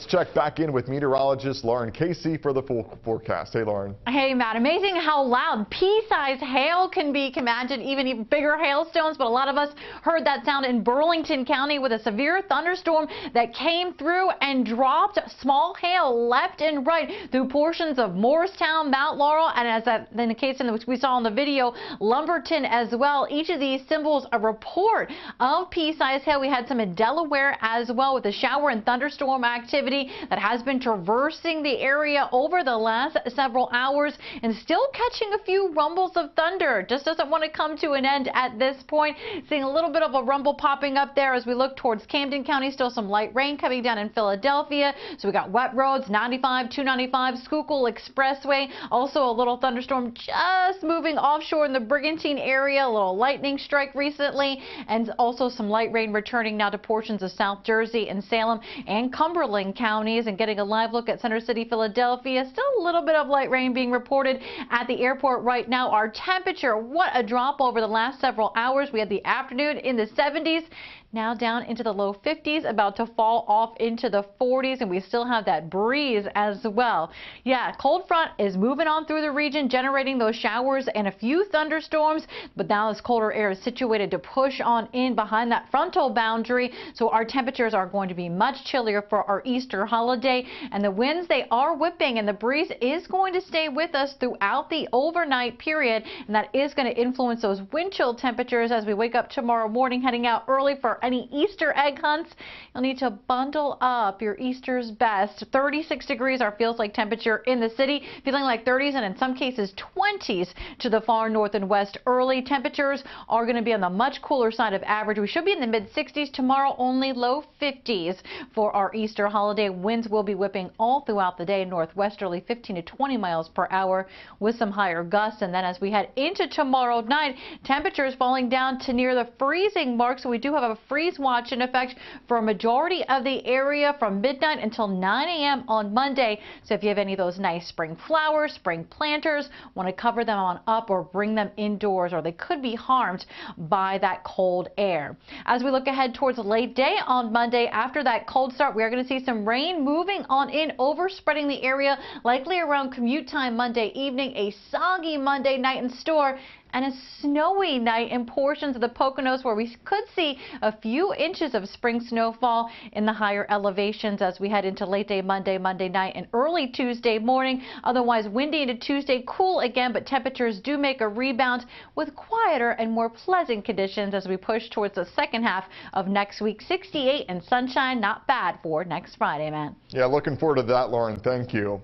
Let's check back in with meteorologist Lauren Casey for the full forecast. Hey, Lauren. Hey, Matt. Amazing how loud pea-sized hail can be. Can imagine even, bigger hailstones, but a lot of us heard that sound in Burlington County with a severe thunderstorm that came through and dropped small hail left and right through portions of Moorestown, Mount Laurel, and as in the case in which we saw in the video, Lumberton as well. Each of these symbols a report of pea-sized hail. We had some in Delaware as well with a shower and thunderstorm activity activity that has been traversing the area over the last several hours and still catching a few rumbles of thunder. Just doesn't want to come to an end at this point. Seeing a little bit of a rumble popping up there as we look towards Camden County. Still some light rain coming down in Philadelphia. So we got wet roads, 95, 295, Schuylkill Expressway. Also a little thunderstorm just moving offshore in the Brigantine area. A little lightning strike recently and also some light rain returning now to portions of South Jersey and Salem and Cumberland counties and getting a live look at Center City, Philadelphia. Still a little bit of light rain being reported at the airport right now. Our temperature, what a drop over the last several hours. We had the afternoon in the 70s now down into the low 50s, about to fall off into the 40s, and we still have that breeze as well. Yeah, cold front is moving on through the region, generating those showers and a few thunderstorms, but now this colder air is situated to push on in behind that frontal boundary, so our temperatures are going to be much chillier for our Easter holiday, and the winds, they are whipping, and the breeze is going to stay with us throughout the overnight period, and that is going to influence those wind chill temperatures as we wake up tomorrow morning, heading out early for any Easter egg hunts, you'll need to bundle up your Easter's best. 36 degrees our feels like temperature in the city, feeling like 30s and in some cases 20s to the far north and west early. Temperatures are going to be on the much cooler side of average. We should be in the mid 60s tomorrow, only low 50s for our Easter holiday. Day winds will be whipping all throughout the day, northwesterly 15 to 20 miles per hour with some higher gusts. And then as we head into tomorrow night, temperatures falling down to near the freezing mark. So we do have a freeze watch in effect for a majority of the area from midnight until 9 a.m. on Monday. So if you have any of those nice spring flowers, spring planters, want to cover them on up or bring them indoors or they could be harmed by that cold air. As we look ahead towards late day on Monday after that cold start, we are going to see rain moving on in, overspreading the area, likely around commute time Monday evening, a soggy Monday night in store and a snowy night in portions of the Poconos where we could see a few inches of spring snowfall in the higher elevations as we head into late day Monday, Monday night, and early Tuesday morning. Otherwise windy into Tuesday, cool again, but temperatures do make a rebound with quieter and more pleasant conditions as we push towards the second half of next week. 68 and sunshine, not bad for next Friday, man. Yeah, looking forward to that, Lauren. Thank you.